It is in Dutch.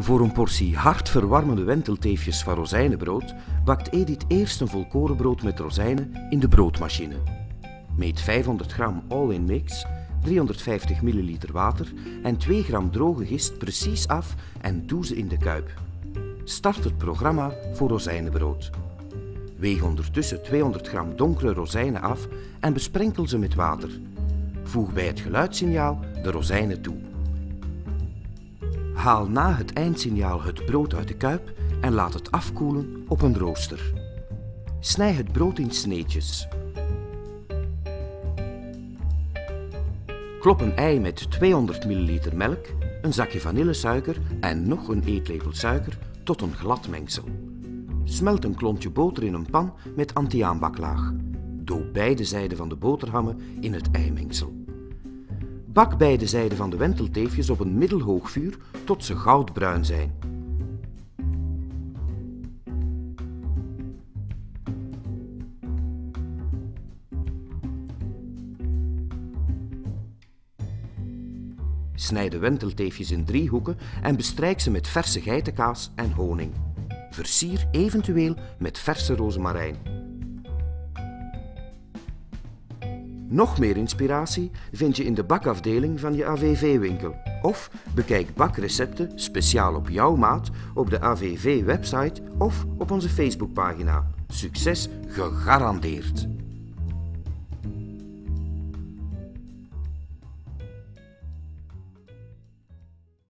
Voor een portie hartverwarmende wentelteefjes van rozijnenbrood bakt Edith eerst een volkorenbrood met rozijnen in de broodmachine. Meet 500 gram all-in mix, 350 milliliter water en 2 gram droge gist precies af en doe ze in de kuip. Start het programma voor rozijnenbrood. Weeg ondertussen 200 gram donkere rozijnen af en besprenkel ze met water. Voeg bij het geluidssignaal de rozijnen toe. Haal na het eindsignaal het brood uit de kuip en laat het afkoelen op een rooster. Snij het brood in sneetjes. Klop een ei met 200 ml melk, een zakje vanillesuiker en nog een eetlepel suiker tot een glad mengsel. Smelt een klontje boter in een pan met antiaanbaklaag. Doop beide zijden van de boterhammen in het eimengsel. Bak beide zijden van de wentelteefjes op een middelhoog vuur tot ze goudbruin zijn. Snijd de wentelteefjes in drie hoeken en bestrijk ze met verse geitenkaas en honing. Versier eventueel met verse rozemarijn. Nog meer inspiratie vind je in de bakafdeling van je AVV-winkel. Of bekijk bakrecepten speciaal op jouw maat op de AVV-website of op onze Facebookpagina. Succes gegarandeerd!